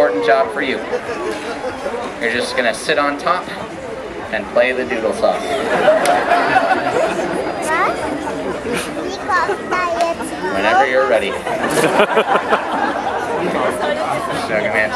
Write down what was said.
important job for you. You're just gonna sit on top and play the doodle song. Whenever you're ready. Sugar Man.